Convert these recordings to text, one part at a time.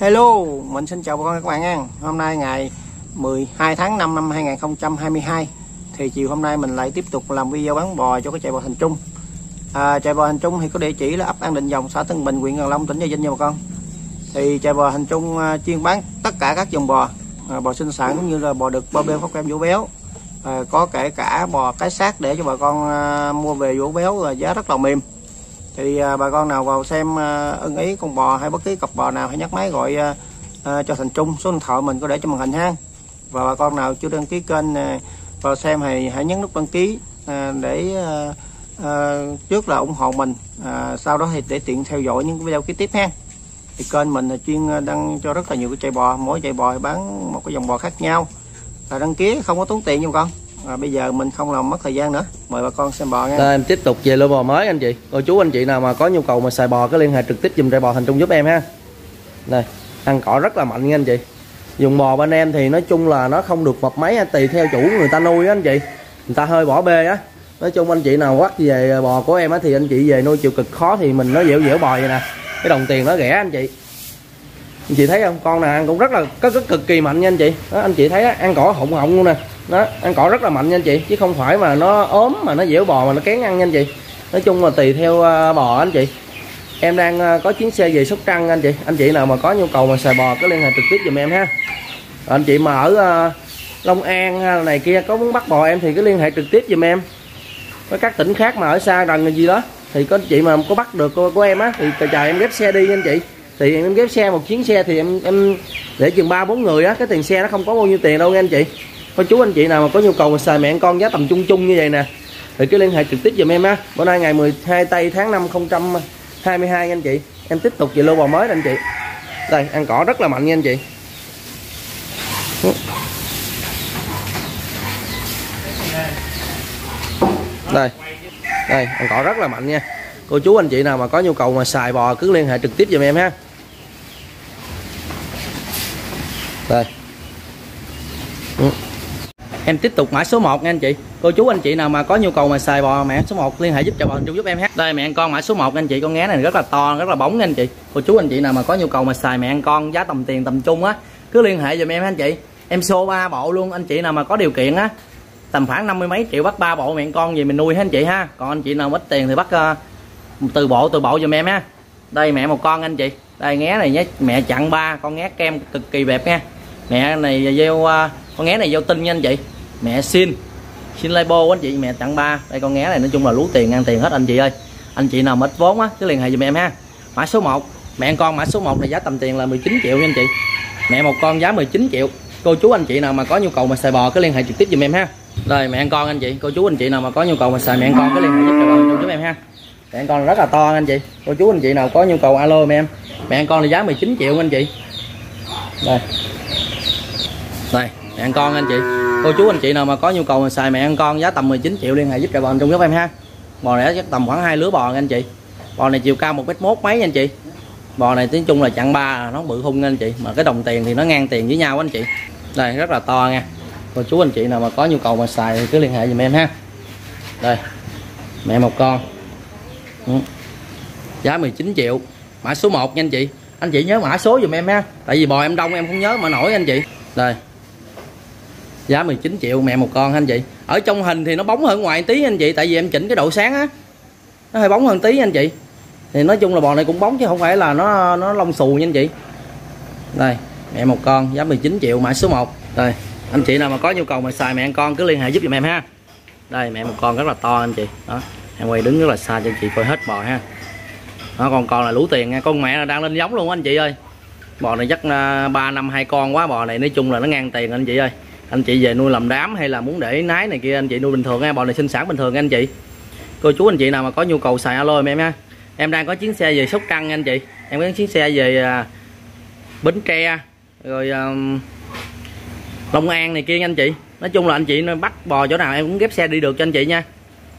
Hello, mình xin chào bà con các bạn nha. Hôm nay ngày 12 tháng 5 năm 2022 thì chiều hôm nay mình lại tiếp tục làm video bán bò cho cái chạy bò Thành Trung. À, chạy bò Thành Trung thì có địa chỉ là ấp An Định Dòng, xã Tân Bình, huyện Cần Long, tỉnh Gia Vinh nha bà con. Thì chạy bò Thành Trung à, chuyên bán tất cả các dòng bò, à, bò sinh sản cũng như là bò đực, bò bê, phóc kem, vỗ béo. À, có kể cả bò cái xác để cho bà con à, mua về vỗ béo là giá rất là mềm thì à, bà con nào vào xem à, ưng ý con bò hay bất cứ cặp bò nào hãy nhắc máy gọi à, à, cho thành trung số điện thoại mình có để trên màn hình ha. Và bà con nào chưa đăng ký kênh à, vào xem thì hãy nhấn nút đăng ký à, để à, à, trước là ủng hộ mình. À, sau đó thì để tiện theo dõi những video kế tiếp ha. Thì kênh mình là chuyên à, đăng cho rất là nhiều cái chạy bò. Mỗi chạy bò thì bán một cái dòng bò khác nhau. Là đăng ký không có tốn tiền nha con à, bây giờ mình không làm mất thời gian nữa. Mời bà con xem bò nha. Đây em tiếp tục về lô bò mới anh chị. Cô chú anh chị nào mà có nhu cầu mà xài bò Cứ liên hệ trực tiếp dùm trại bò thành trung giúp em ha. Đây ăn cỏ rất là mạnh nha anh chị. Dùng bò bên em thì nói chung là nó không được mập mấy Tùy theo chủ người ta nuôi á anh chị. Người ta hơi bỏ bê á. Nói chung anh chị nào quắt về bò của em á Thì anh chị về nuôi chịu cực khó Thì mình nó dẻo dẻo bò vậy nè. Cái đồng tiền nó rẻ anh chị. Anh chị thấy không? Con này ăn cũng rất là có, rất cực kỳ mạnh nha anh chị. Đó, anh chị thấy á, ăn cỏ hụng họng luôn nè đó ăn cỏ rất là mạnh nha anh chị chứ không phải mà nó ốm mà nó dẻo bò mà nó kén ăn nha anh chị. Nói chung là tùy theo à, bò anh chị. Em đang à, có chuyến xe về sóc trăng anh chị. Anh chị nào mà có nhu cầu mà xài bò cứ liên hệ trực tiếp giùm em ha. Anh chị mà ở à, long an này kia có muốn bắt bò em thì cứ liên hệ trực tiếp giùm em. Với các tỉnh khác mà ở xa gần gì đó thì có chị mà có bắt được của, của em á thì chờ em ghép xe đi anh chị. Thì em ghép xe một chuyến xe thì em em để chừng ba bốn người á cái tiền xe nó không có bao nhiêu tiền đâu nha anh chị cô chú, anh chị nào mà có nhu cầu mà xài mẹ con giá tầm chung chung như vậy nè, thì cứ liên hệ trực tiếp giùm em á. Bữa nay ngày 12 tây tháng 5 2022 anh chị. Em tiếp tục về lô bò mới anh chị. Đây, ăn cỏ rất là mạnh nha anh chị. Đây đây, ăn cỏ rất là mạnh nha. Cô chú, anh chị nào mà có nhu cầu mà xài bò cứ liên hệ trực tiếp giùm em ha. Đây. Ừ em tiếp tục mã số 1 nha anh chị. Cô chú anh chị nào mà có nhu cầu mà xài bò mẹ số 1 liên hệ giúp cho bò giúp em hát đây mẹ con mã số 1 anh chị. Con ngé này rất là to rất là bóng nha anh chị. Cô chú anh chị nào mà có nhu cầu mà xài mẹ con giá tầm tiền tầm trung á cứ liên hệ giùm em anh chị. Em xô ba bộ luôn anh chị nào mà có điều kiện á tầm khoảng năm mươi mấy triệu bắt ba bộ mẹ con gì mình nuôi hết anh chị ha. Còn anh chị nào ít tiền thì bắt uh, từ bộ từ bộ giùm em ha đây mẹ một con anh chị. Đây ngé này nhé. Mẹ chặn ba con ngé kem cực kỳ đẹp nha. Mẹ này vô uh, ờ, con ngé này vô tinh nha anh chị mẹ xin. Xin libo anh chị, mẹ tặng ba. Đây, con nghé này, nói chung là lú tiền, ăn tiền hết anh chị ơi. Anh chị nào mà ít vốn á cứ liên hệ giùm em ha. Mã số 1 mẹ con mã số 1 này giá tầm tiền là 19 triệu nha anh chị. Mẹ một con giá 19 triệu. Cô chú anh chị nào mà có nhu cầu mà xài bò, cứ liên hệ trực tiếp giùm em ha. Đây mẹ con anh chị, cô chú anh chị nào mà có nhu cầu mà xài, mẹ con cứ liên hệ giúp cho giúp em ha. Mẹ con rất là to anh chị. Cô chú anh chị nào có nhu cầu, alo mẹ em. Mẹ con là giá 19 triệu anh chị. Đây đây mẹ con anh chị. Cô chú anh chị nào mà có nhu cầu mà xài mẹ ăn con giá tầm 19 triệu liên hệ giúp trại bò trong giúp em ha. Bò này chắc tầm khoảng hai lứa bò anh chị. Bò này chiều cao một mét mốt mấy anh chị. Bò này nói chung là chặn ba, nó bự hung anh chị. Mà cái đồng tiền thì nó ngang tiền với nhau anh chị. Đây, rất là to nha. Cô chú anh chị nào mà có nhu cầu mà xài thì cứ liên hệ giùm em ha. Đây, mẹ một con. Ừ. giá 19 triệu. Mã số 1 nha anh chị. Anh chị nhớ mã số giùm em ha. Tại vì bò em đông, em không nhớ mà nổi anh chị. Đây giá 19 triệu, mẹ một con anh chị? Ở trong hình thì nó bóng hơn ngoài tí anh chị? Tại vì em chỉnh cái độ sáng á, nó hơi bóng hơn tí anh chị? Thì nói chung là bò này cũng bóng chứ không phải là nó nó lông xù nha anh chị. Đây, mẹ một con, giá 19 triệu, mã số 1 đây, anh chị nào mà có nhu cầu mà xài mẹ ăn con cứ liên hệ giúp giùm em ha. Đây, mẹ một con rất là to anh chị. Đó, em quay đứng rất là xa cho anh chị coi hết bò ha. Nó còn con là lũ tiền nha, con mẹ là đang lên giống luôn anh chị ơi. Bò này chắc à, ba 3 năm hai con quá, bò này nói chung là nó ngang tiền anh chị ơi anh chị về nuôi làm đám hay là muốn để nái này kia anh chị nuôi bình thường nha bò này sinh sản bình thường anh chị. Cô chú anh chị nào mà có nhu cầu xài alo em em ha. Em đang có chuyến xe về sóc trăng anh chị. Em có chuyến xe về à, bến tre rồi um, long an này kia anh chị. Nói chung là anh chị bắt bò chỗ nào em cũng ghép xe đi được cho anh chị nha.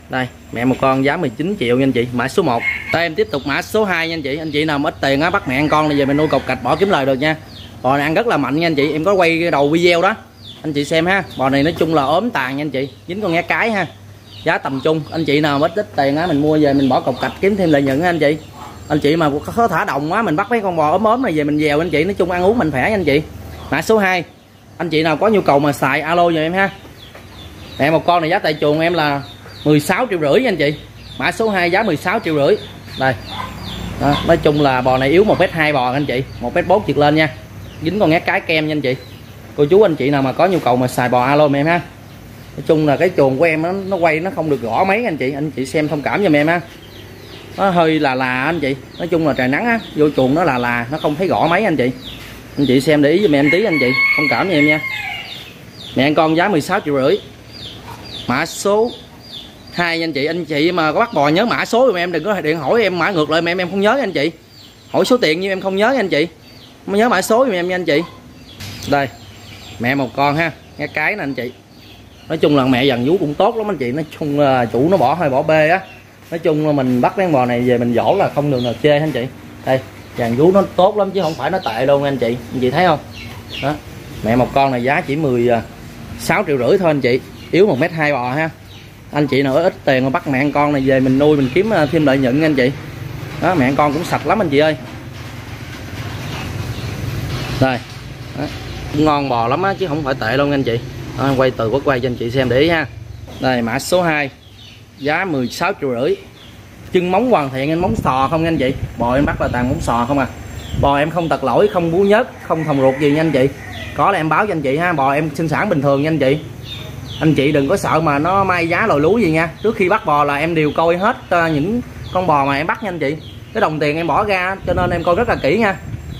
Đây mẹ một con giá 19 triệu nha anh chị mã số 1 đây em tiếp tục mã số 2 nha anh chị. Anh chị nào mà ít tiền á bắt mẹ ăn con này về mình nuôi cọc cạch bỏ kiếm lời được nha. Bò này ăn rất là mạnh nha anh chị em có quay đầu video đó anh chị xem ha bò này nói chung là ốm tàn nha anh chị. Dính con nghe cái ha. Giá tầm trung anh chị nào ít ít tiền á mình mua về mình bỏ cọc cạch kiếm thêm lợi nhuận ha anh chị. Anh chị mà có thả đồng quá mình bắt mấy con bò ốm ốm này về mình dèo anh chị nói chung ăn uống mình khỏe nha anh chị. Mã số 2 anh chị nào có nhu cầu mà xài alo giùm em ha. Mẹ một con này giá tại chuồng em là 16 triệu rưỡi nha anh chị. Mã số 2 giá 16 triệu rưỡi. Đây. Đó, nói chung là bò này yếu một mét hai bò anh chị. Một mét bốn trượt lên nha. Dính con ngát cái kem nha anh chị cô chú anh chị nào mà có nhu cầu mà xài bò alo em ha. Nói chung là cái chuồng của em nó, nó quay nó không được gõ mấy anh chị. Anh chị xem thông cảm giùm em ha. Nó hơi là là anh chị. Nói chung là trời nắng á vô chuồng nó là là nó không thấy gõ mấy anh chị. Anh chị xem để ý giùm em tí anh chị thông cảm giùm em nha. Mẹ con giá 16 triệu rưỡi. Mã số hai anh chị. Anh chị mà có bắt bò nhớ mã số giùm em đừng có điện hỏi em mã ngược lại mà em em không nhớ anh chị. Hỏi số tiền nhưng em không nhớ anh chị. Không nhớ mã số giùm em nha anh chị. Đây mẹ một con ha, nghe cái nè anh chị. Nói chung là mẹ dần vú cũng tốt lắm anh chị. Nói chung là chủ nó bỏ hơi bỏ bê á. Nói chung là mình bắt mấy bò này về mình dỗ là không đường nào chê anh chị? Đây dàn vú nó tốt lắm chứ không phải nó tệ luôn anh chị. Anh chị thấy không? Đó, mẹ một con này giá chỉ 16 à, triệu rưỡi thôi anh chị. Yếu một mét hai bò ha. Anh chị nào ít tiền mà bắt mẹ con này về mình nuôi, mình kiếm à, thêm lợi nhuận anh chị. Đó, mẹ con cũng sạch lắm anh chị ơi. Đây, đó ngon bò lắm á chứ không phải tệ luôn anh chị. Đó, quay từ quốc quay cho anh chị xem để ý ha. Đây mã số 2 giá 16 triệu rưỡi. Chân móng hoàn thiện anh móng sò không anh chị? Bò em bắt là toàn móng sò không à. Bò em không tật lỗi không bú nhớt không thòng ruột gì nha anh chị. Có là em báo cho anh chị ha bò em sinh sản bình thường nha anh chị. Anh chị đừng có sợ mà nó may giá lòi lú gì nha. Trước khi bắt bò là em đều coi hết ờ, những con bò mà em bắt nha anh chị. Cái đồng tiền em bỏ ra cho nên em coi rất là kỹ nha.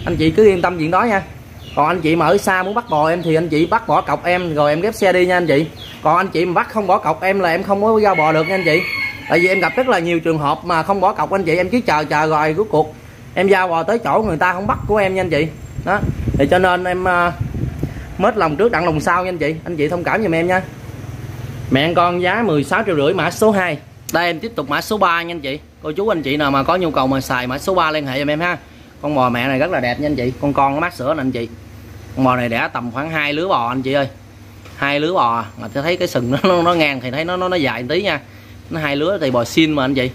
Anh chị cứ yên tâm chuyện đó nha còn anh chị mà ở xa muốn bắt bò em thì anh chị bắt bỏ cọc em rồi em ghép xe đi nha anh chị. Còn anh chị mà bắt không bỏ cọc em là em không có giao bò được nha anh chị. Tại vì em gặp rất là nhiều trường hợp mà không bỏ cọc anh chị em cứ chờ chờ rồi cuối cuộc em giao bò tới chỗ người ta không bắt của em nha anh chị. Đó. Thì cho nên em uh, mết lòng trước đặng lòng sau nha anh chị. Anh chị thông cảm giùm em nha. Mẹ con giá 16 triệu rưỡi mã số 2 đây em tiếp tục mã số 3 nha anh chị. Cô chú anh chị nào mà có nhu cầu mà xài mã số 3 liên hệ giùm em ha. Con bò mẹ này rất là đẹp nha anh chị. Con con nó mát sữa nè anh chị mò bò này đẻ tầm khoảng hai lứa bò anh chị ơi. Hai lứa bò mà thấy cái sừng nó, nó, nó ngang thì thấy nó nó, nó dài tí nha. Nó hai lứa thì bò xin mà anh chị.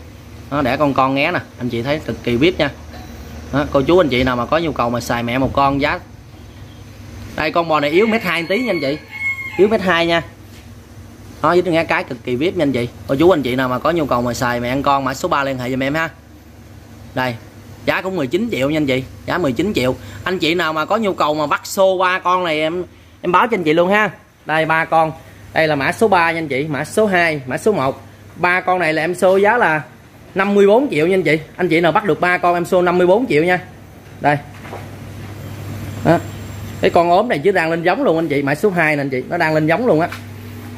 Nó đẻ con con ngé nè anh chị thấy cực kỳ vip nha. Đó, cô chú anh chị nào mà có nhu cầu mà xài mẹ một con giá. Đây con bò này yếu mét hai tí nha anh chị. Yếu mét hai nha. Nó với nghe cái cực kỳ vip nha anh chị. Cô chú anh chị nào mà có nhu cầu mà xài mẹ ăn con mã số 3 liên hệ giùm em ha. Đây giá cũng 19 triệu nha anh chị. Giá 19 triệu. Anh chị nào mà có nhu cầu mà bắt xô ba con này em em báo cho anh chị luôn ha. Đây, ba con. Đây là mã số 3 nha anh chị. Mã số 2 mã số 1 ba con này là em xô giá là 54 triệu nha anh chị. Anh chị nào bắt được ba con em xô 54 triệu nha. Đây. Đó. cái con ốm này chứ đang lên giống luôn anh chị. Mã số 2 nè anh chị. Nó đang lên giống luôn á.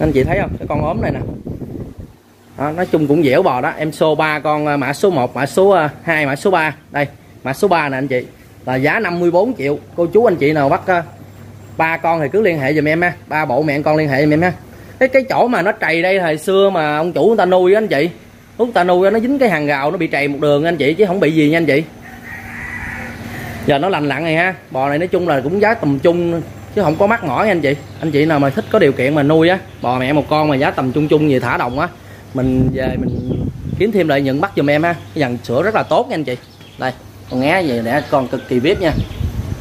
Anh chị thấy không? Cái con ốm này nè đó, nói chung cũng dẻo bò đó. Em xô ba con à, mã số 1 mã số à, 2 mã số 3 đây mã số 3 nè anh chị. Là giá 54 triệu. Cô chú anh chị nào bắt à, ba con thì cứ liên hệ giùm em ha. Ba bộ mẹ con liên hệ giùm em ha. Cái cái chỗ mà nó trầy đây thời xưa mà ông chủ người ta nuôi anh chị. Lúc ta nuôi nó dính cái hàng gạo nó bị trầy một đường anh chị chứ không bị gì nha anh chị. Giờ nó lành lặn này ha. Bò này nói chung là cũng giá tầm trung chứ không có mắc nha anh chị. Anh chị nào mà thích có điều kiện mà nuôi á bò mẹ một con mà giá tầm trung trung gì thả đồng á mình về mình kiếm thêm lợi nhuận bắt giùm em ha. Cái dàn sữa rất là tốt nha anh chị. Đây, con ngé gì để con cực kỳ vip nha.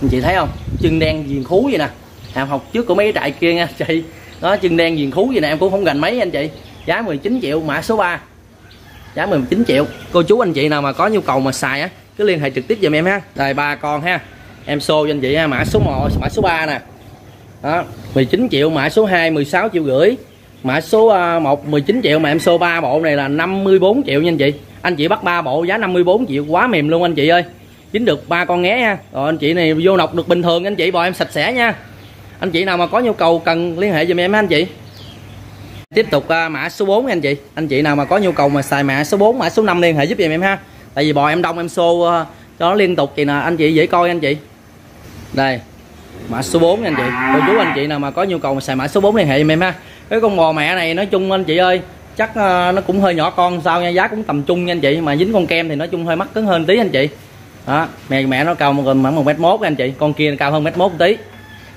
Anh chị thấy không? Chân đen viền khú vậy nè. Hàng học trước của mấy trại kia nha, chị. Đó, chân đen viền khú vậy nè, em cũng không gành mấy anh chị. Giá 19 triệu, mã số 3 giá 19 triệu. Cô chú anh chị nào mà có nhu cầu mà xài á, cứ liên hệ trực tiếp giùm em ha. Đây, ba con ha. Em xô cho anh chị ha, mã số 1 mã số 3 nè. Đó 19 triệu, mã số 2 16 triệu rưỡi mã số à, 1 19 triệu mà em xô 3 bộ này là 54 triệu nha anh chị. Anh chị bắt 3 bộ giá 54 triệu quá mềm luôn anh chị ơi. Dính được ba con nghé nha. Rồi anh chị này vô nọc được bình thường anh chị bò em sạch sẽ nha. Anh chị nào mà có nhu cầu cần liên hệ giùm em anh chị. Tiếp tục uh, mã số 4 anh chị. Anh chị nào mà có nhu cầu mà xài mã số 4 mã số 5 liên hệ giúp giùm em ha. Tại vì bò em đông em xô uh, à, cho nó liên tục thì nè anh chị dễ coi anh chị. Đây mã số 4 anh chị. Cô chú anh chị nào mà có nhu cầu mà xài mã số 4 liên hệ giùm em ha cái con bò mẹ này nói chung anh chị ơi, chắc ờ, nó cũng hơi nhỏ con sao nha, giá cũng tầm trung nha anh chị, mà dính con kem thì nói chung hơi mắc cứng hơn tí anh chị. Đó, mẹ mẹ nó cao gần khoảng một mét mốt anh chị, con kia cao hơn mét mốt tí.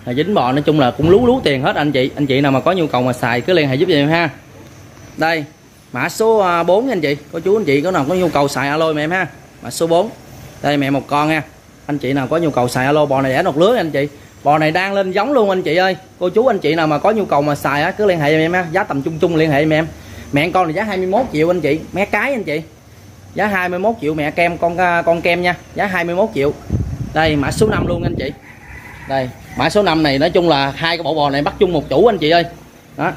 Là dính bò nói chung là cũng lú lú tiền hết anh chị anh chị nào mà có nhu cầu mà xài cứ liên hệ giúp em ha. Đây, mã số ờ, 4 nha anh chị có chú anh chị có nào có nhu cầu xài alo mẹ em ha. Mã số 4 đây mẹ một con nha, anh chị nào có nhu cầu xài alo bò này đẻ một lứa anh chị bò này đang lên giống luôn anh chị ơi. Cô chú anh chị nào mà có nhu cầu mà xài á, cứ liên hệ với em ha giá tầm trung trung liên hệ với em. Mẹ con này giá 21 triệu anh chị mé cái anh chị. Giá 21 triệu mẹ kem, con à, con kem nha, giá 21 triệu. Đây, mã số 5 luôn anh chị. Đây, mã số 5 này nói chung là hai cái bộ bò này bắt chung một chủ anh chị ơi. Đó.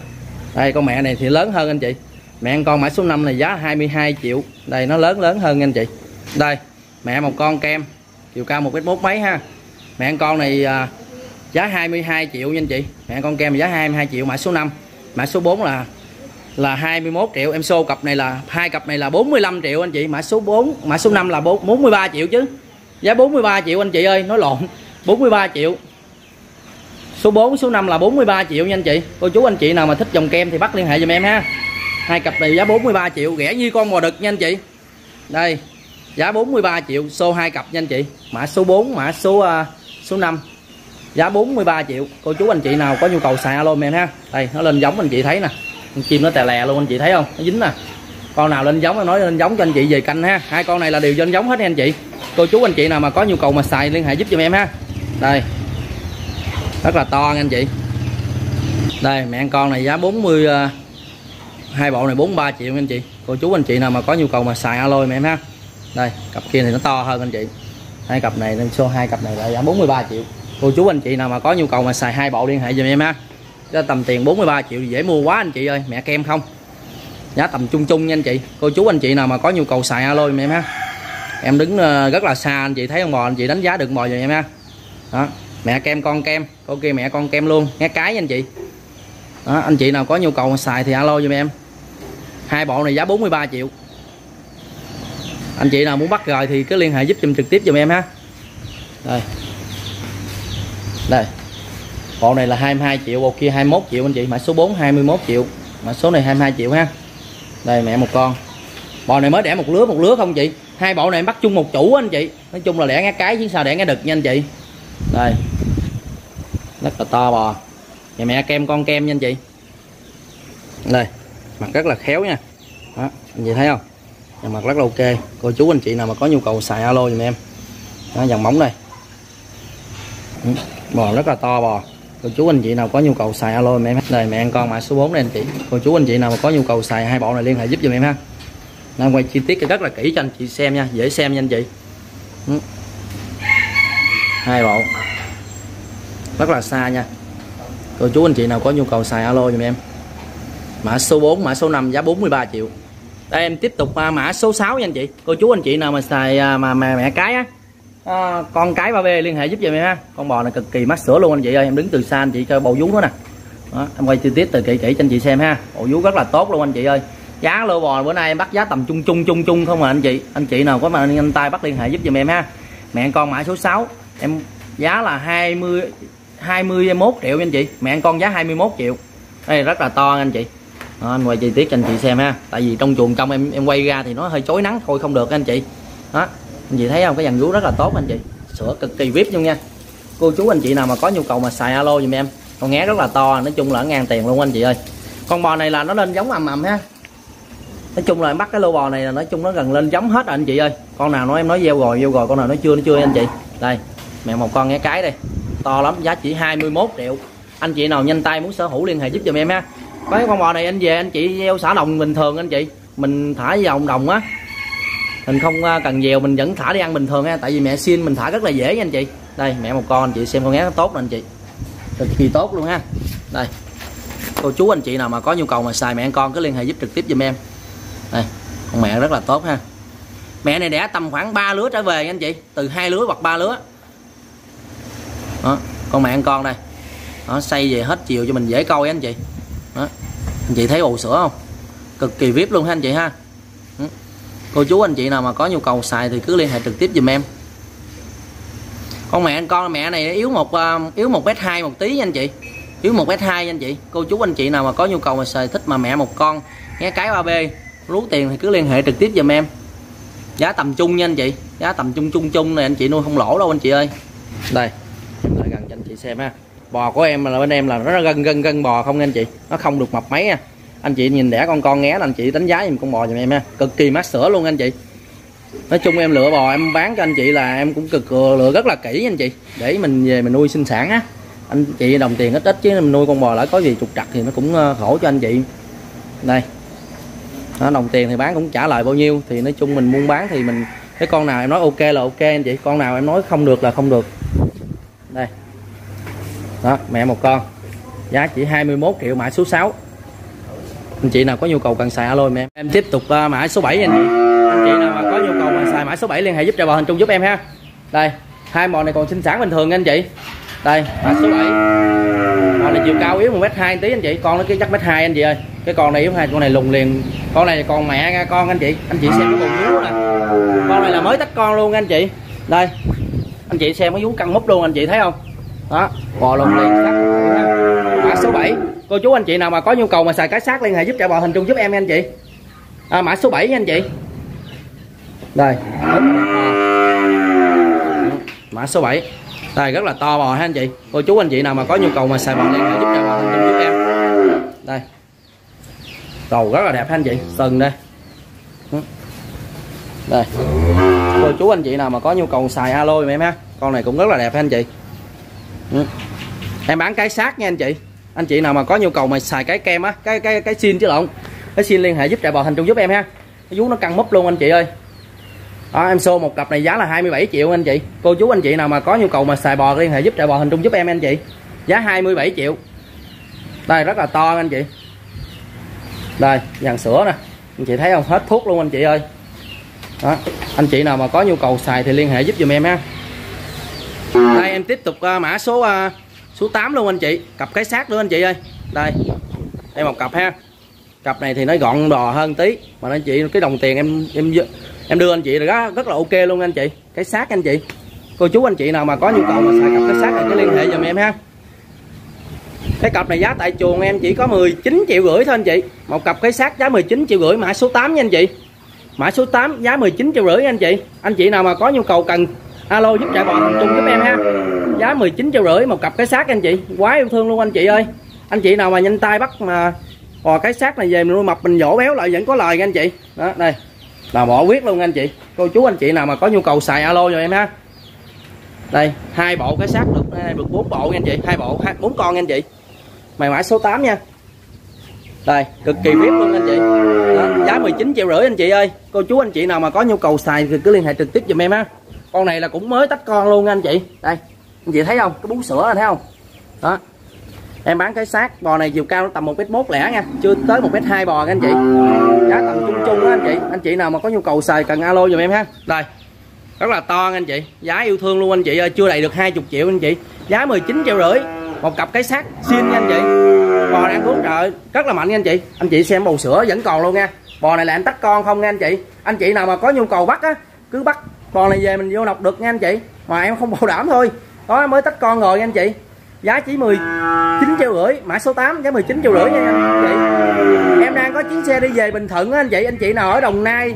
Đây, con mẹ này thì lớn hơn anh chị. Mẹ con mã số 5 này giá 22 triệu. Đây, nó lớn lớn hơn anh chị. Đây, mẹ một con kem, chiều cao một mét mốt mấy ha. Mẹ con này à, giá 22 triệu nha anh chị. Mẹ con kem giá 22 triệu mã số 5 mã số 4 là là 21 triệu. Em xô cặp này là hai cặp này là 45 triệu anh chị. Mã số 4 mã số 5 là 43 triệu chứ. Giá 43 triệu anh chị ơi nói lộn. 43 triệu. Số 4 số 5 là 43 triệu nha anh chị. Cô chú anh chị nào mà thích dòng kem thì bắt liên hệ giùm em ha. Hai cặp này giá 43 triệu rẻ như con bò đực nha anh chị. Đây giá 43 triệu xô hai cặp nha anh chị. Mã số 4 mã số uh, số 5 giá 43 triệu. Cô chú anh chị nào có nhu cầu xài alo em ha đây, nó lên giống anh chị thấy nè. Con chim nó tè lè luôn, anh chị thấy không? Nó dính nè. Con nào lên giống, nó nói lên giống cho anh chị về canh ha. Hai con này là đều lên giống hết nha anh chị. Cô chú anh chị nào mà có nhu cầu mà xài liên hệ giúp giùm em ha. Đây. Rất là to nha anh chị. Đây, mẹ con này giá 40 à, hai bộ này 43 triệu anh chị. Cô chú anh chị nào mà có nhu cầu mà xài alo em ha. Đây, cặp kia thì nó to hơn anh chị. Hai cặp này, nên số hai cặp này là giá 43 triệu cô chú anh chị nào mà có nhu cầu mà xài hai bộ liên hệ giùm em ha. Cho tầm tiền 43 triệu dễ mua quá anh chị ơi. Mẹ kem không? Giá tầm chung chung nha anh chị. Cô chú anh chị nào mà có nhu cầu xài alo em ha. Em đứng ờ, rất là xa anh chị thấy con bò anh chị đánh giá được bò rồi em ha. Đó. Mẹ kem con kem. Cô kia mẹ con kem luôn. Nghe cái nha anh chị. Đó, anh chị nào có nhu cầu xài thì alo giùm em. Hai bộ này giá 43 triệu. Anh chị nào muốn bắt rồi thì cứ liên hệ giúp giùm trực tiếp giùm em ha. Đây đây. Bộ này là 22 triệu bộ kia 21 triệu anh chị. Mã số 4 21 triệu. Mã số này 22 triệu ha. Đây mẹ một con. Bò này mới đẻ một lứa một lứa không chị? Hai bộ này bắt chung một chủ anh chị. Nói chung là đẻ nghe cái chứ sao đẻ nghe đực nha anh chị. Đây. Rất là to bò. Nhà mẹ kem con kem nha anh chị. Đây mặt rất là khéo nha. Đó, anh chị thấy không? Nhà mặt rất là ok. Cô chú anh chị nào mà có nhu cầu xài alo giùm em. Đó, dòng móng đây bò rất là to bò. Cô chú anh chị nào có nhu cầu xài alo mẹ em đây mẹ ăn con mã số 4 đây anh chị. Cô chú anh chị nào mà có nhu cầu xài hai bộ này liên hệ giúp giùm em ha. Đang quay chi tiết rất là kỹ cho anh chị xem nha. Dễ xem nha anh chị. Ừ. Hai bộ rất là xa nha. Cô chú anh chị nào có nhu cầu xài alo giùm em. Mã số 4 mã số 5 giá 43 triệu. Đây em tiếp tục mã số 6 nha anh chị. Cô chú anh chị nào mà xài à, mà, mẹ, mẹ cái á à, con cái ba b liên hệ giúp giùm em ha. Con bò này cực kỳ mát sữa luôn anh chị ơi. Em đứng từ xa anh chị cho bầu vú nó nè. Đó, em quay chi tiết từ kỹ kỹ cho anh chị xem ha. Bầu vú rất là tốt luôn anh chị ơi. Giá lô bò bữa nay em bắt giá tầm chung chung chung chung không à anh chị? Anh chị nào có mà anh tay bắt liên hệ giúp giùm em ha. Mẹ con mã số 6 em giá là 20 21 triệu anh chị. Mẹ con giá 21 triệu. Đây rất là to anh chị. Đó, anh quay chi tiết cho anh chị xem ha. Tại vì trong chuồng trong em em quay ra thì nó hơi chói nắng thôi không được anh chị. Đó anh chị thấy không? Cái dàn vú rất là tốt anh chị. Sữa cực kỳ vip luôn nha. Cô chú anh chị nào mà có nhu cầu mà xài alo giùm em. Con ngé rất là to, nói chung là ngang tiền luôn anh chị ơi. Con bò này là nó lên giống ầm ầm ha. Nói chung là em bắt cái lô bò này là nói chung nó gần lên giống hết rồi anh chị ơi. Con nào nói em nói gieo rồi gieo rồi con nào nói chưa, nó chưa anh chị. Đây, mẹ một con nghe cái đây. To lắm, giá chỉ 21 triệu. Anh chị nào nhanh tay muốn sở hữu liên hệ giúp giùm em ha. Cái con bò này anh về anh chị gieo xả đồng bình thường anh chị. Mình thả vào đồng á mình không à, cần dèo, mình vẫn thả đi ăn bình thường ha tại vì mẹ xin mình thả rất là dễ nha anh chị. Đây, mẹ một con anh chị xem con ngán tốt nè anh chị. Cực kỳ tốt luôn ha. Đây. Cô chú anh chị nào mà có nhu cầu mà xài mẹ con, cứ liên hệ giúp trực tiếp giùm em. Đây, con mẹ rất là tốt ha. Mẹ này đẻ tầm khoảng 3 lứa trở về nha anh chị. Từ hai lứa hoặc ba lứa. Đó, con mẹ ăn con đây. Nó xây về hết chiều cho mình dễ coi anh chị. Đó. anh chị thấy ồ sữa không? Cực kỳ vip luôn ha anh chị ha. Ừ cô chú anh chị nào mà có nhu cầu xài thì cứ liên hệ trực tiếp giùm em. Con mẹ con, mẹ này yếu một ờ, yếu một mét hai một tí nha anh chị. Yếu một mét hai nha anh chị. Cô chú anh chị nào mà có nhu cầu mà xài, thích mà mẹ một con, nghe cái ba b rú tiền thì cứ liên hệ trực tiếp giùm em. Giá tầm trung nha anh chị. Giá tầm trung trung trung này anh chị nuôi không lỗ đâu anh chị ơi. Đây lại gần cho anh chị xem ha. Bò của em là bên em là nó gân gân gân bò không nha anh chị? Nó không được mập mấy nha anh chị nhìn đẻ con con nghé là anh chị đánh giá giùm con bò giùm em ha. Cực kỳ mát sữa luôn anh chị. Nói chung em lựa bò em bán cho anh chị là em cũng cực lựa rất là kỹ anh chị. Để mình về mình nuôi sinh sản á. Anh chị đồng tiền ít ít chứ mình nuôi con bò lại có gì trục trặc thì nó cũng ờ, khổ cho anh chị. Đây. Đó, đồng tiền thì bán cũng trả lời bao nhiêu thì nói chung mình muốn bán thì mình cái con nào em nói ok là ok anh chị. Con nào em nói không được là không được. Đây. Đó mẹ một con. Giá chỉ 21 triệu mã số 6 anh chị nào có nhu cầu cần xài alo mẹ em. Tiếp tục uh, mã số 7 anh chị. Anh chị nào mà có nhu cầu mà xài mã số 7 liên hệ giúp cho bò hình trung giúp em ha. Đây hai bò này còn sinh sản bình thường anh chị. Đây mã số 7 con này chiều cao yếu một mét hai tí anh chị. Con nó cái chắc mét hai anh chị ơi. Cái con này yếu hai con này lùng liền. Con này còn mẹ nha con anh chị. Anh chị xem cái bụng vú nè. Con này là mới tách con luôn anh chị. Đây anh chị xem cái vú căng mút luôn anh chị thấy không? Đó bò lùng liền mã số 7 cô chú anh chị nào mà có nhu cầu mà xài cái xác liên hệ giúp chạy bò hình trung giúp em nha anh chị. À, mã số 7 nha anh chị. Đây. À. Mã số 7 đây rất là to bò ha anh chị. Cô chú anh chị nào mà có nhu cầu mà xài bò liên hệ giúp chạy bò hình trung giúp em. Đây. Đầu rất là đẹp ha anh chị. Sừng đây. Đây. Cô chú anh chị nào mà có nhu cầu xài alo em ha. Con này cũng rất là đẹp ha anh chị. Ừ. Em bán cái xác nha anh chị anh chị nào mà có nhu cầu mà xài cái kem á cái cái cái xin chứ lộn. Cái xin liên hệ giúp trại bò thành trung giúp em ha. Cái vú nó căng múp luôn anh chị ơi. Đó, em xô một cặp này giá là 27 triệu anh chị. Cô chú anh chị nào mà có nhu cầu mà xài bò liên hệ giúp trại bò hình trung giúp em anh chị. Giá 27 triệu. Đây rất là to anh chị. Đây dàn sữa nè. Anh chị thấy không? Hết thuốc luôn anh chị ơi. Đó anh chị nào mà có nhu cầu xài thì liên hệ giúp giùm em ha. Đây em tiếp tục uh, mã số uh, số 8 luôn anh chị. Cặp cái xác nữa anh chị ơi. Đây. Đây một cặp ha. Cặp này thì nó gọn đò hơn tí. Mà anh chị, cái đồng tiền em em em đưa anh chị rồi đó rất là ok luôn anh chị. Cái xác anh chị. Cô chú anh chị nào mà có nhu cầu mà xài cặp cái xác thì cứ liên hệ giùm em ha. Cái cặp này giá tại chuồng em chỉ có 19 triệu rưỡi thôi anh chị. Một cặp cái xác giá 19 triệu rưỡi, mã số 8 nha anh chị. Mã số 8 giá 19 triệu rưỡi anh chị. Anh chị nào mà có nhu cầu cần alo giúp chạy bò chung giúp em ha. Giá 19 triệu rưỡi một cặp cái xác anh chị. Quá yêu thương luôn anh chị ơi. Anh chị nào mà nhanh tay bắt mà bò cái xác này về mình nuôi mập mình dỗ béo lại vẫn có lời nha anh chị. Đó đây. Là bỏ quyết luôn anh chị. Cô chú anh chị nào mà có nhu cầu xài alo rồi em ha. Đây hai bộ cái xác được được bốn bộ nha anh chị. Hai bộ bốn con nha anh chị. Mày mã số 8 nha. Đây cực kỳ vip luôn anh chị. Đó, giá 19 triệu rưỡi anh chị ơi. Cô chú anh chị nào mà có nhu cầu xài thì cứ liên hệ trực tiếp giùm em ha con này là cũng mới tách con luôn anh chị. Đây, anh chị thấy không? Cái bú sữa này thấy không? Đó. Em bán cái xác bò này chiều cao nó tầm một mét mốt lẻ nha, chưa tới một mét hai bò anh chị. Giá tầm chung chung đó anh chị. Anh chị nào mà có nhu cầu xài cần alo giùm em ha. Đây, rất là to anh chị. Giá yêu thương luôn anh chị ơi, chưa đầy được 20 triệu anh chị. Giá 19 triệu rưỡi. Một cặp cái xác xin nha anh chị. Bò đang uống trợ rất là mạnh nha anh chị. Anh chị xem bầu sữa vẫn còn luôn nha. Bò này là em tách con không nha anh chị. Anh chị nào mà có nhu cầu bắt á, cứ bắt con này về mình vô nọc được nha anh chị. Mà em không bảo đảm thôi. Đó mới tách con rồi nha anh chị. Giá chỉ 19 triệu rưỡi, mã số 8 giá 19 triệu rưỡi nha anh chị. Em đang có chuyến xe đi về Bình Thuận á anh chị. Anh chị nào ở Đồng Nai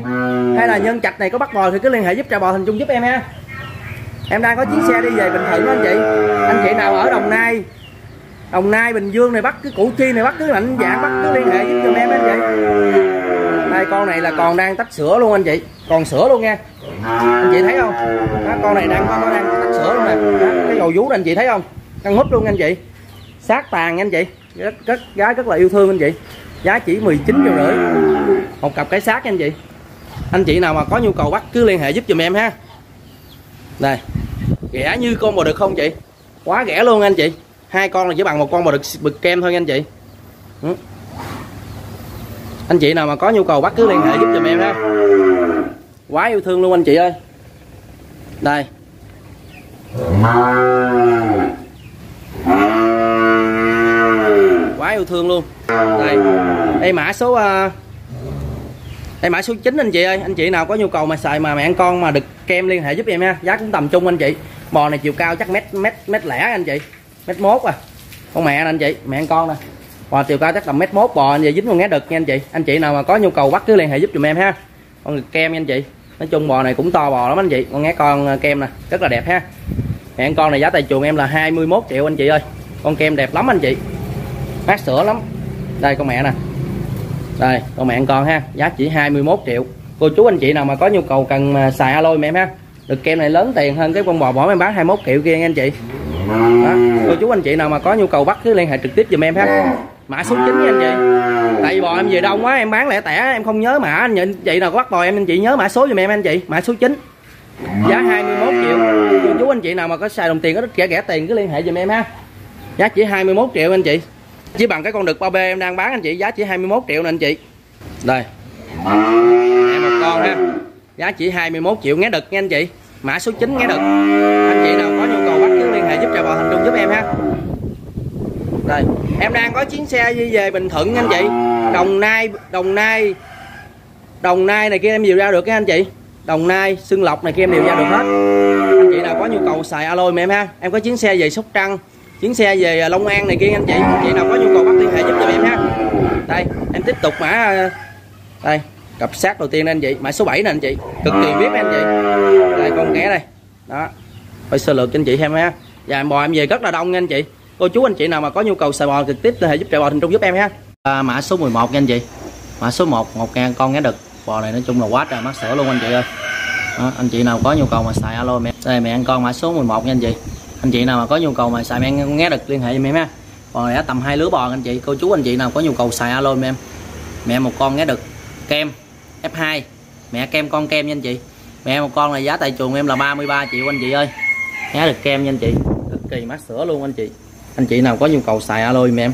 hay là Nhân Trạch này có bắt bò thì cứ liên hệ giúp trà bò thành trung giúp em ha. Em đang có chuyến xe đi về Bình Thuận đó anh chị. Anh chị nào ở Đồng Nai Đồng Nai, Bình Dương này bắt cái Củ Chi này bắt, cứ mạnh dạng bắt, cứ liên hệ giúp giùm em anh chị đây con này là còn đang tách sữa luôn anh chị. Còn sữa luôn nha. Anh chị thấy không? Đó, con này đang nó đang tách sữa luôn nè. Cái đầu vú anh chị thấy không? Căng húp luôn anh chị. Sát tàn nha anh chị. Rất rất giá rất là yêu thương anh chị. Giá chỉ 19 triệu rưỡi. Một cặp cái xác nha anh chị. Anh chị nào mà có nhu cầu bắt cứ liên hệ giúp giùm em ha. Này, rẻ như con bò đực không chị? Quá rẻ luôn anh chị. Hai con là chỉ bằng một con bò đực bực kem thôi nha anh chị. Ừ anh chị nào mà có nhu cầu bắt cứ liên hệ giúp giùm em ha. Quá yêu thương luôn anh chị ơi. Đây. Quá yêu thương luôn. Đây. Đây mã số à, uh, đây mã số 9 anh chị ơi. Anh chị nào có nhu cầu mà xài mà mẹ ăn con mà được kem liên hệ giúp em ha. Giá cũng tầm trung anh chị. Bò này chiều cao chắc mét mét mét lẻ anh chị. Mét mốt à. Con mẹ nè anh chị mẹ ăn con nè và chiều cao chắc tầm mét mốt, bò anh dính con nghe được nha anh chị. Anh chị nào mà có nhu cầu bắt cứ liên hệ giúp dùm em ha. Con kem nha anh chị. Nói chung bò này cũng to bò lắm anh chị. Con nghe con à, kem nè, rất là đẹp ha. Mẹ con này giá tại chuồng em là 21 triệu anh chị ơi. Con kem đẹp lắm anh chị. Mát sữa lắm. Đây, con mẹ nè. Đây, con mẹ con ha. Giá chỉ 21 triệu. Cô chú anh chị nào mà có nhu cầu cần à, xài alo mẹ em ha. Được kem này lớn tiền hơn cái con bò bỏ em bán 21 triệu kia nha anh chị. Đó. cô chú anh chị nào mà có nhu cầu bắt cứ liên hệ trực tiếp giùm em ha mã số 9 nha anh chị. Tại vì bò em về đông quá em bán lẻ tẻ em không nhớ mã anh chị. Nào có bắt bò em anh chị nhớ mã số giùm em anh chị mã số 9 giá 21 triệu. Cô chú anh chị nào mà có xài đồng tiền có ít rẻ rẻ tiền cứ liên hệ giùm em ha. Giá chỉ 21 triệu anh chị. Chỉ bằng cái con đực bao bê em đang bán anh chị giá chỉ 21 triệu nè anh chị. Đây. Em một con ha. Giá chỉ 21 triệu nghe đực nha anh chị. Mã số 9 nghe đực. Anh chị nào có nhu cầu bắt cứ liên hệ giúp cho bò thành trung giúp em ha đây em đang có chuyến xe đi về bình thuận nha anh chị. Đồng nai đồng nai đồng nai này kia em điều ra được cái anh chị. Đồng nai, xuân lộc này kia em đều ra được hết. Anh chị nào có nhu cầu xài alo mà em ha. Em có chuyến xe về sóc trăng, chuyến xe về à, long an này kia anh chị. Anh chị nào có nhu cầu bắt liên hệ giúp cho em ha. Đây, em tiếp tục mã à, đây, cặp sát đầu tiên đây anh chị. Mã số 7 nè anh chị. Cực kỳ vip anh chị. Đây, con ghé đây. Đó, phải sơ lược cho anh chị xem ha. Và em bò em về rất là đông nha anh chị cô chú anh chị nào mà có nhu cầu xài bò trực tiếp liên hệ giúp trại bò thành trung giúp em ha à, mã số 11 nha anh chị. Mã số 1 một ngàn con nghe được bò này nói chung là quá trời mắc sữa luôn anh chị ơi. Đó, anh chị nào có nhu cầu mà xài alo mẹ. Đây mẹ ăn con mã số 11 nha anh chị. Anh chị nào mà có nhu cầu mà xài mẹ nghe được liên hệ với em ha bò này tầm hai lứa bò anh chị. Cô chú anh chị nào có nhu cầu xài alo mẹ em. Mẹ một con nghe được kem F2 mẹ kem con kem nha anh chị. Mẹ một con là giá tại chuồng em là 33 triệu anh chị ơi. Nghe được kem nha anh chị. Cực kỳ mát sữa luôn anh chị anh chị nào có nhu cầu xài alo giùm em.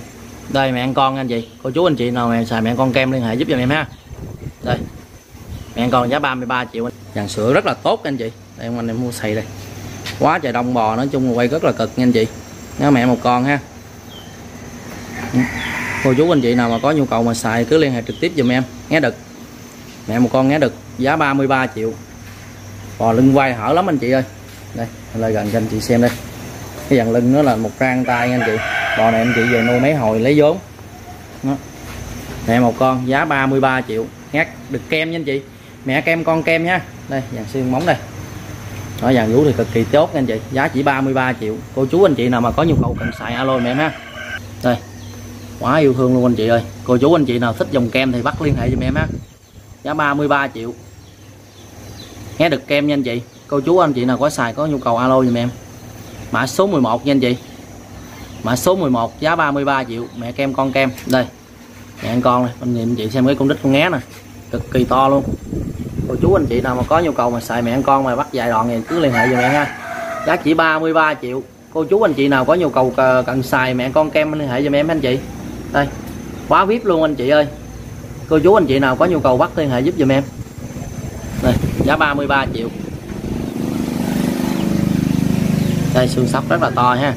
Đây mẹ ăn con anh chị. Cô chú anh chị nào mẹ xài mẹ con kem liên hệ giúp giùm em ha. Đây. Mẹ ăn con giá 33 triệu dàn sữa rất là tốt anh chị. Đây anh em mua xài đây. Quá trời đông bò nói chung là quay rất là cực nha anh chị. Nhớ mẹ một con ha. Cô chú anh chị nào mà có nhu cầu mà xài cứ liên hệ trực tiếp giùm em. Nghe được mẹ một con nghe được giá 33 triệu. Bò lưng quay hở lắm anh chị ơi. Đây lại gần cho anh chị xem đây cái dàn lưng nó là một rang tay nha anh chị. Bò này anh chị về nuôi mấy hồi lấy vốn. Đó. mẹ một con, giá 33 triệu. Ngát được kem nha anh chị. Mẹ kem con kem nha đây, dàn xương móng đây. Đó, dàn vú thì cực kỳ tốt nha anh chị. Giá chỉ 33 triệu. Cô chú anh chị nào mà có nhu cầu cần xài, alo mẹ ha đây. Quá yêu thương luôn anh chị ơi. Cô chú anh chị nào thích dòng kem thì bắt liên hệ giùm em ha giá 33 triệu. Nghe được kem nha anh chị. Cô chú anh chị nào có xài, có nhu cầu, alo giùm em mã số 11 nha anh chị mã số 11 giá 33 triệu. Mẹ kem con kem. Đây. Mẹ ăn con này. Anh nhìn chị xem cái con đít con ngé nè. Cực kỳ to luôn. Cô chú anh chị nào mà có nhu cầu mà xài mẹ ăn con mà bắt dài đoạn thì cứ liên hệ với mẹ ha giá chỉ 33 triệu. Cô chú anh chị nào có nhu cầu cần xài mẹ con kem, liên hệ giùm em anh chị. Đây. Quá vip luôn anh chị ơi. Cô chú anh chị nào có nhu cầu bắt liên hệ giúp giùm em. Đây, giá 33 triệu đây xương sóc rất là to ha.